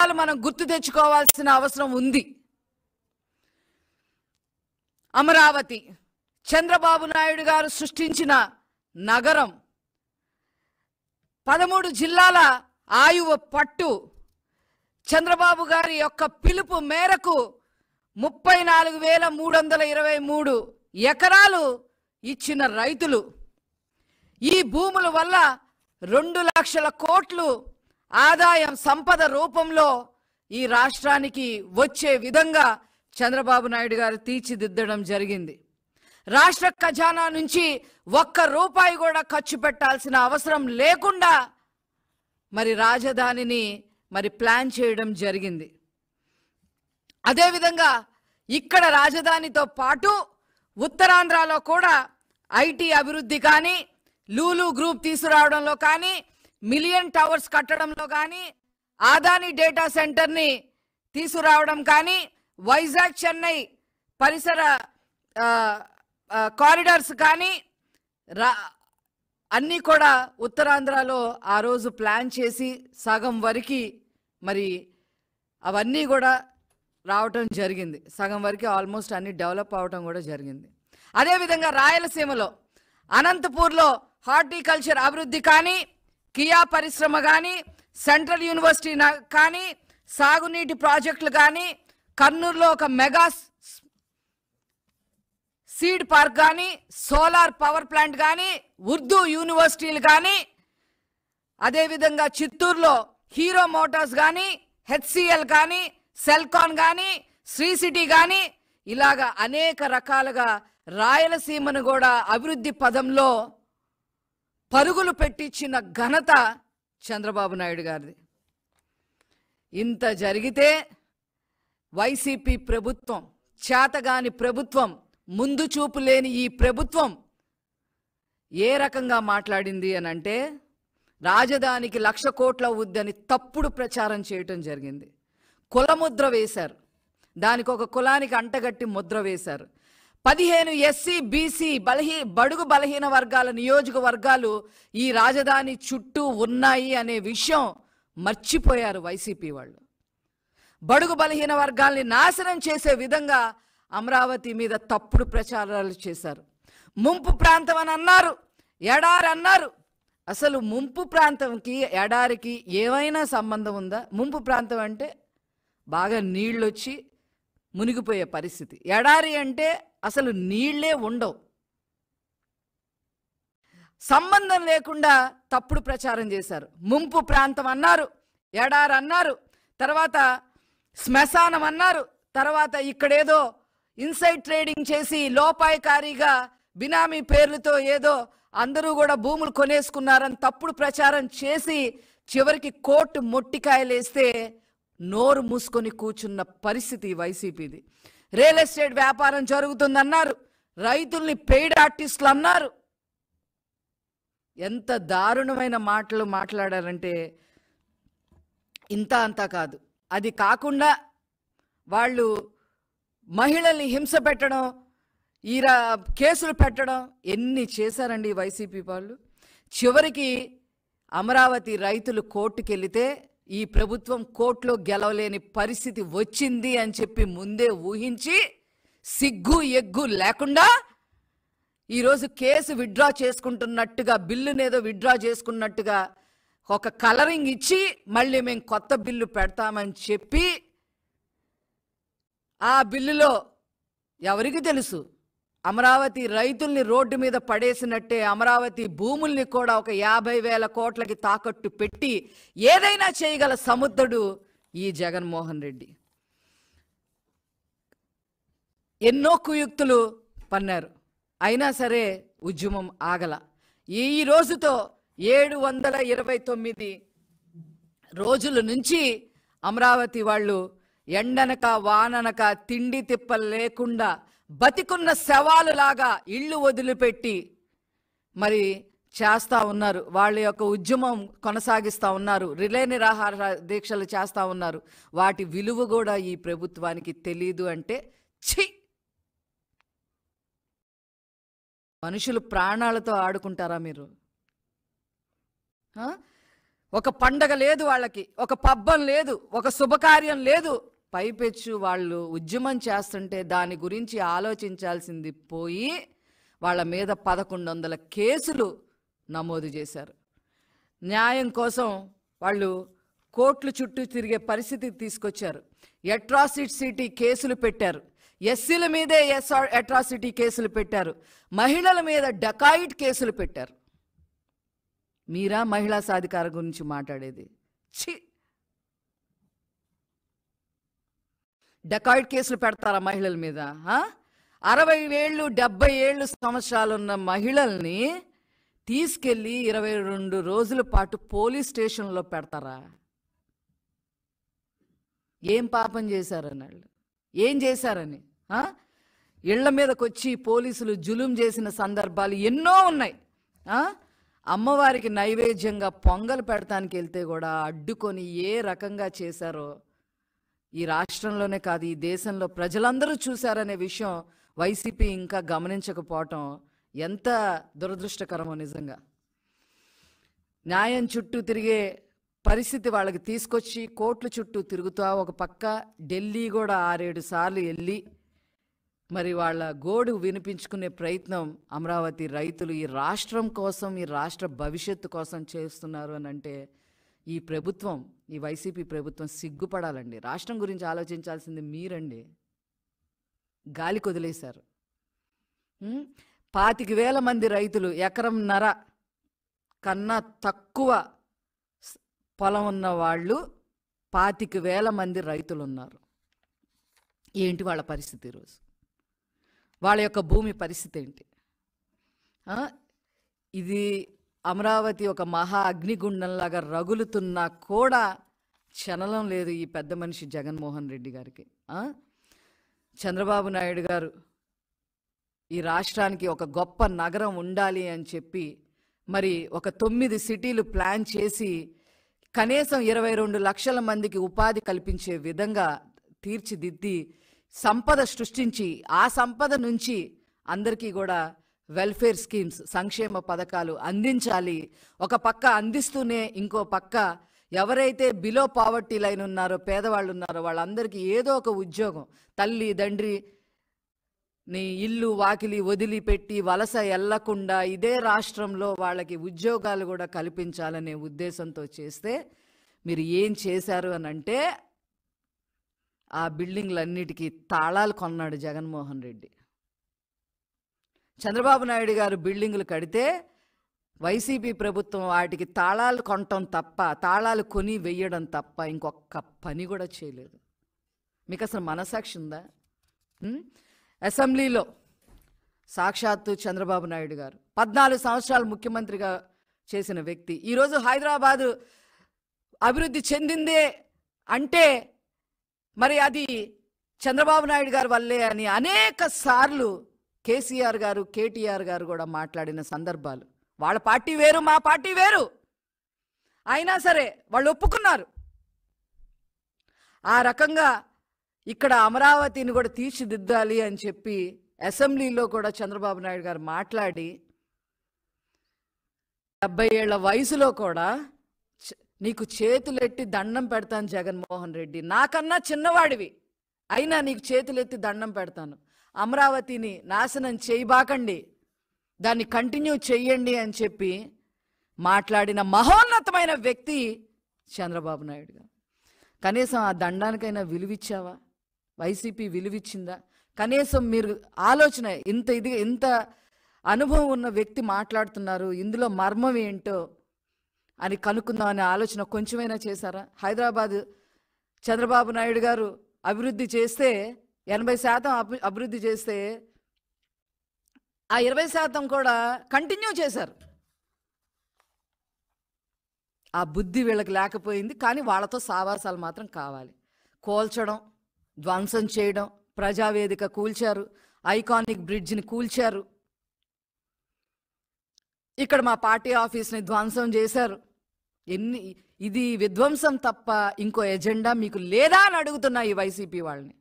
విషయాలు మనం గుర్తు తెచ్చుకోవాల్సిన అవసరం ఉంది. అమరావతి చంద్రబాబు నాయుడు గారు సృష్టించిన నగరం పదమూడు జిల్లాల ఆయువ పట్టు చంద్రబాబు గారి యొక్క పిలుపు మేరకు ముప్పై నాలుగు వేల మూడు వందల ఇరవై మూడు ఎకరాలు ఇచ్చిన రైతులు. ఈ భూముల వల్ల రెండు లక్షల కోట్లు ఆదాయం సంపద రూపంలో ఈ రాష్ట్రానికి వచ్చే విధంగా చంద్రబాబు నాయుడు గారు తీర్చిదిద్దడం జరిగింది. రాష్ట్ర ఖజానా నుంచి ఒక్క రూపాయి కూడా ఖర్చు పెట్టాల్సిన అవసరం లేకుండా మరి రాజధానిని మరి ప్లాన్ చేయడం జరిగింది. అదేవిధంగా ఇక్కడ రాజధానితో పాటు ఉత్తరాంధ్రలో కూడా ఐటీ అభివృద్ధి కానీ లూలు గ్రూప్ తీసుకురావడంలో కానీ మిలియన్ టవర్స్ కట్టడంలో కానీ ఆదాని డేటా సెంటర్ని తీసుకురావడం కానీ వైజాగ్ చెన్నై పరిసర కారిడార్స్ కానీ రా అన్నీ కూడా ఉత్తరాంధ్రలో ఆ రోజు ప్లాన్ చేసి సగం వరకు మరి అవన్నీ కూడా రావటం జరిగింది. సగం వరకు ఆల్మోస్ట్ అన్ని డెవలప్ అవటం కూడా జరిగింది. అదేవిధంగా రాయలసీమలో అనంతపూర్లో హార్టికల్చర్ అభివృద్ధి కానీ కియా పరిశ్రమ కానీ సెంట్రల్ యూనివర్సిటీ కానీ సాగునీటి ప్రాజెక్టులు కానీ కర్నూలులో ఒక మెగా సీడ్ పార్క్ కానీ సోలార్ పవర్ ప్లాంట్ కానీ ఉర్దూ యూనివర్సిటీలు కానీ అదేవిధంగా చిత్తూరులో హీరో మోటార్స్ కానీ హెచ్సిఎల్ కానీ సెల్కాన్ కానీ శ్రీ సిటీ కానీ ఇలాగా అనేక రకాలుగా రాయలసీమను కూడా అభివృద్ధి పదంలో పరుగులు పెట్టించిన ఘనత చంద్రబాబు నాయుడు గారిది. ఇంత జరిగితే వైసీపీ ప్రభుత్వం చేతగాని ప్రభుత్వం ముందు చూపు లేని ఈ ప్రభుత్వం ఏ రకంగా మాట్లాడింది అని అంటే రాజధానికి లక్ష కోట్ల వద్దని తప్పుడు ప్రచారం చేయటం జరిగింది. కులముద్ర వేశారు. దానికి ఒక కులానికి అంటగట్టి ముద్ర వేశారు. పదిహేను ఎస్సీ బీసీ బలహీ బడుగు బలహీన వర్గాల నియోజకవర్గాలు ఈ రాజధాని చుట్టూ ఉన్నాయి అనే విషయం మర్చిపోయారు వైసీపీ వాళ్ళు. బడుగు బలహీన వర్గాల్ని నాశనం చేసే విధంగా అమరావతి మీద తప్పుడు ప్రచారాలు చేశారు. ముంపు ప్రాంతం అని అన్నారు ఎడారి అన్నారు. అసలు ముంపు ప్రాంతంకి ఎడారికి ఏమైనా సంబంధం ఉందా? ముంపు ప్రాంతం అంటే బాగా నీళ్ళొచ్చి మునిగిపోయే పరిస్థితి. ఎడారి అంటే అసలు నీళ్ళే ఉండవు. సంబంధం లేకుండా తప్పుడు ప్రచారం చేశారు. ముంపు ప్రాంతం అన్నారు ఎడారి అన్నారు తర్వాత శ్మశానం అన్నారు తర్వాత ఇక్కడేదో ఇన్సైడ్ ట్రేడింగ్ చేసి లోపాయకారిగా బినామీ పేర్లతో ఏదో అందరూ కూడా భూములు కొనేసుకున్నారని తప్పుడు ప్రచారం చేసి చివరికి కోర్టు మొట్టికాయలేస్తే నోరు మూసుకొని కూర్చున్న పరిస్థితి వైసీపీది. రియల్ ఎస్టేట్ వ్యాపారం జరుగుతుందన్నారు. రైతుల్ని పెయిడ్ ఆర్టిస్టులు అన్నారు. ఎంత దారుణమైన మాటలు మాట్లాడారంటే ఇంత అంతా కాదు. అది కాకుండా వాళ్ళు మహిళల్ని హింస పెట్టడం ఈ కేసులు పెట్టడం ఎన్ని చేశారండి వైసీపీ వాళ్ళు? చివరికి అమరావతి రైతులు కోర్టుకెళ్తే ఈ ప్రభుత్వం కోర్టులో గెలవలేని పరిస్థితి వచ్చింది అని చెప్పి ముందే ఊహించి సిగ్గు ఎగ్గు లేకుండా ఈరోజు కేసు విత్డ్రా చేసుకుంటున్నట్టుగా బిల్లునేదో విత్డ్రా చేసుకున్నట్టుగా ఒక కలరింగ్ ఇచ్చి మళ్ళీ మేము కొత్త బిల్లు పెడతామని చెప్పి ఆ బిల్లులో ఎవరికి తెలుసు? అమరావతి రైతుల్ని రోడ్డు మీద పడేసినట్టే అమరావతి భూముల్ని కూడా ఒక యాభై వేల కోట్లకి తాకట్టు పెట్టి ఏదైనా చేయగల సముద్రుడు ఈ జగన్మోహన్ రెడ్డి. ఎన్నో కుయుక్తులు పన్నారు. అయినా సరే ఉద్యమం ఆగల. ఈ రోజుతో ఏడు వందల ఇరవై తొమ్మిది రోజుల నుంచి అమరావతి వాళ్ళు ఎండనక వాననక తిండి తిప్పలు లేకుండా బతికున్న శవాలు లాగా ఇళ్ళు వదిలిపెట్టి మరి చేస్తా ఉన్నారు. వాళ్ళ యొక్క ఉద్యమం కొనసాగిస్తూ ఉన్నారు. రిలే నిరాహార దీక్షలు చేస్తూ ఉన్నారు. వాటి విలువ కూడా ఈ ప్రభుత్వానికి తెలీదు అంటే ఛీ! మనుషులు ప్రాణాలతో ఆడుకుంటారా మీరు? ఒక పండగ లేదు వాళ్ళకి. ఒక పబ్బం లేదు. ఒక శుభకార్యం లేదు. పైపెచ్చు వాళ్ళు ఉద్యమం చేస్తుంటే దాని గురించి ఆలోచించాల్సింది పోయి వాళ్ళ మీద పదకొండు వందల కేసులు నమోదు చేశారు. న్యాయం కోసం వాళ్ళు కోట్లు చుట్టూ తిరిగే పరిస్థితికి తీసుకొచ్చారు. సిటీ కేసులు పెట్టారు. ఎస్సీల మీదే ఎస్ అట్రాసిటీ కేసులు పెట్టారు. మహిళల మీద డకాయిట్ కేసులు పెట్టారు. మీరా మహిళా సాధికార గురించి మాట్లాడేది? ఛీ! డకాయిట్ కేసులు పెడతారా మహిళల మీద అరవై ఏళ్ళు డెబ్బై ఏళ్ళు సంవత్సరాలున్న మహిళల్ని తీసుకెళ్ళి ఇరవై రెండు రోజుల పాటు పోలీస్ స్టేషన్లో పెడతారా? ఏం పాపం చేశారని వాళ్ళు? ఏం చేశారని ఇళ్ళ మీదకి వచ్చి పోలీసులు జులుం చేసిన సందర్భాలు ఎన్నో ఉన్నాయి అమ్మవారికి నైవేద్యంగా పొంగల్ పెడటానికి వెళ్తే కూడా అడ్డుకొని ఏ రకంగా చేశారో ఈ రాష్ట్రంలోనే కాదు ఈ దేశంలో ప్రజలందరూ చూశారనే విషయం వైసీపీ ఇంకా గమనించకపోవటం ఎంత దురదృష్టకరమో నిజంగా. న్యాయం చుట్టూ తిరిగే పరిస్థితి వాళ్ళకి తీసుకొచ్చి కోర్టుల చుట్టూ తిరుగుతా ఒక పక్క ఢిల్లీ కూడా ఆరేడు సార్లు వెళ్ళి మరి వాళ్ళ గోడు వినిపించుకునే ప్రయత్నం అమరావతి రైతులు ఈ రాష్ట్రం కోసం ఈ రాష్ట్ర భవిష్యత్తు కోసం చేస్తున్నారు అని అంటే ఈ ప్రభుత్వం ఈ వైసీపీ ప్రభుత్వం సిగ్గుపడాలండి. రాష్ట్రం గురించి ఆలోచించాల్సింది మీరండి. గాలి కొదిలేశారు. పాతిక వేల మంది రైతులు ఎకరం నర కన్నా తక్కువ పొలం ఉన్న వాళ్ళు పాతిక వేల మంది రైతులు ఉన్నారు ఏంటి వాళ్ళ పరిస్థితి ఈరోజు? వాళ్ళ యొక్క భూమి పరిస్థితి ఏంటి? ఇది అమరావతి ఒక మహా అగ్నిగుండంలాగా రగులుతున్నా కూడా చనలం లేదు ఈ పెద్ద మనిషి జగన్మోహన్ రెడ్డి గారికి. చంద్రబాబు నాయుడు గారు ఈ రాష్ట్రానికి ఒక గొప్ప నగరం ఉండాలి అని చెప్పి మరి ఒక తొమ్మిది సిటీలు ప్లాన్ చేసి కనీసం ఇరవై రెండు లక్షల మందికి ఉపాధి కల్పించే విధంగా తీర్చిదిద్ది సంపద సృష్టించి ఆ సంపద నుంచి అందరికీ కూడా వెల్ఫేర్ స్కీమ్స్ సంక్షేమ పథకాలు అందించాలి. ఒక పక్క అందిస్తూనే ఇంకో పక్క ఎవరైతే బిలో పావర్టీ లైన్ ఉన్నారో పేదవాళ్ళు ఉన్నారో వాళ్ళందరికీ ఏదో ఒక ఉద్యోగం. తల్లి తండ్రి నీ ఇల్లు వాకిలి వదిలిపెట్టి వలస ఎల్లకుండా ఇదే రాష్ట్రంలో వాళ్ళకి ఉద్యోగాలు కూడా కల్పించాలనే ఉద్దేశంతో చేస్తే మీరు ఏం చేశారు అని అంటే ఆ బిల్డింగ్లన్నిటికీ తాళాలు కొన్నాడు జగన్మోహన్ రెడ్డి. చంద్రబాబు నాయుడు గారు బిల్డింగులు కడితే వైసీపీ ప్రభుత్వం వాటికి తాళాలు కొనటం తప్ప తాళాలు కొని వెయ్యడం తప్ప ఇంకొక పని కూడా చేయలేదు. మీకు అసలు మనసాక్షి ఉందా? అసెంబ్లీలో సాక్షాత్తు చంద్రబాబు నాయుడు గారు పద్నాలుగు సంవత్సరాలు ముఖ్యమంత్రిగా చేసిన వ్యక్తి. ఈరోజు హైదరాబాదు అభివృద్ధి చెందిందే అంటే మరి అది చంద్రబాబు నాయుడు గారి వల్లే అని అనేక సార్లు కేసీఆర్ గారు కేటీఆర్ గారు కూడా మాట్లాడిన సందర్భాలు. వాళ్ళ పార్టీ వేరు మా పార్టీ వేరు. అయినా సరే వాళ్ళు ఒప్పుకున్నారు. ఆ రకంగా ఇక్కడ అమరావతిని కూడా తీర్చిదిద్దాలి అని చెప్పి అసెంబ్లీలో కూడా చంద్రబాబు నాయుడు గారు మాట్లాడి డెబ్బై ఏళ్ళ వయసులో కూడా నీకు చేతులెట్టి దండం పెడతాను జగన్మోహన్ రెడ్డి. నాకన్నా చిన్నవాడివి. అయినా నీకు చేతులెత్తి దండం పెడతాను. అమరావతిని నాశనం చేయబాకండి. దాన్ని కంటిన్యూ చెయ్యండి అని చెప్పి మాట్లాడిన మహోన్నతమైన వ్యక్తి చంద్రబాబు నాయుడు గారు. కనీసం ఆ దండానికైనా విలువిచ్చావా? వైసీపీ విలువిచ్చిందా? కనీసం మీరు ఆలోచన ఇంత ఇది ఇంత అనుభవం ఉన్న వ్యక్తి మాట్లాడుతున్నారు ఇందులో మర్మం ఏంటో అని కనుక్కుందాం అనే ఆలోచన కొంచెమైనా చేశారా? హైదరాబాద్ చంద్రబాబు నాయుడు గారు అభివృద్ధి చేస్తే ఎనభై శాతం అభి- అభివృద్ధి చేస్తే ఆ ఇరవై శాతం కూడా కంటిన్యూ చేశారు. ఆ బుద్ధి వీళ్ళకి లేకపోయింది కానీ వాళ్ళతో సావాసాలు మాత్రం కావాలి. కోల్చడం ధ్వంసం చేయడం ప్రజావేదిక కూల్చారు ఐకానిక్ బ్రిడ్జ్ని కూల్చారు. ఇక్కడ మా పార్టీ ఆఫీస్ని ధ్వంసం చేశారు. ఎన్ని ఇది విధ్వంసం తప్ప ఇంకో ఎజెండా మీకు లేదా అని అడుగుతున్నా ఈ వైసీపీ వాళ్ళని.